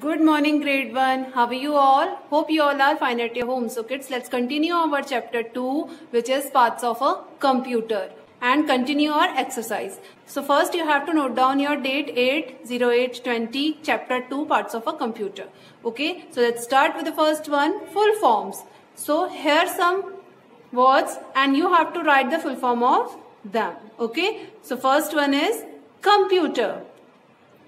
Good morning, grade 1. How are you all? Hope you all are fine at your home. So kids, let's continue our chapter 2, which is parts of a computer and continue our exercise. So first you have to note down your date 8 08 20 chapter 2 parts of a computer. Okay, so let's start with the first one full forms. So here some words and you have to write the full form of them. Okay, so first one is computer.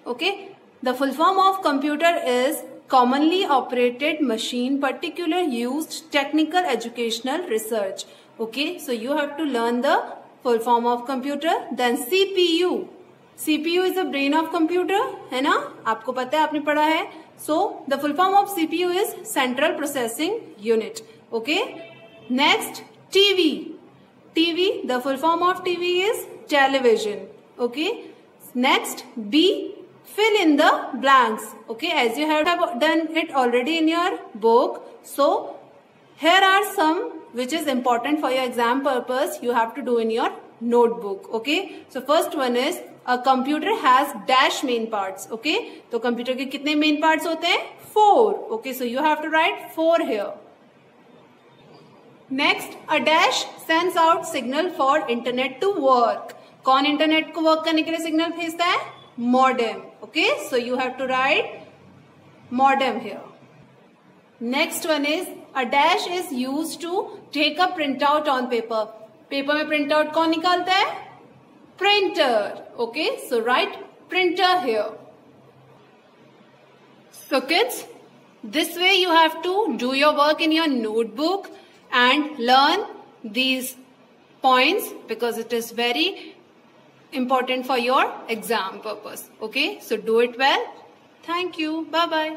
Okay, the full form of computer is commonly operated machine particular used technical educational research. Okay, so you have to learn the full form of computer. Then CPU. CPU is the brain of computer, है ना आपको पता है आपने पढ़ा है So the full form of CPU is Central Processing Unit. Okay. Next TV. TV. The full form of TV is television. Okay. Next B fill in the blanks okay as you have done it already in your book so here are some which is important for your exam purpose you have to do in your notebook okay so first one is a computer has dash main parts okay तो computer के कितने main parts होते हैं four okay so you have to write four here next a dash sends out signal for internet to work कौन internet को work करने के लिए सिग्नल भेजता है modem okay so you have to write modem here next one is a dash is used to take a printout on paper paper में printout कौन निकालता है printer okay so write printer here so kids this way you have to do your work in your notebook and learn these points because it is very important for your exam purpose. Okay, so do it well. Thank you. Bye-bye.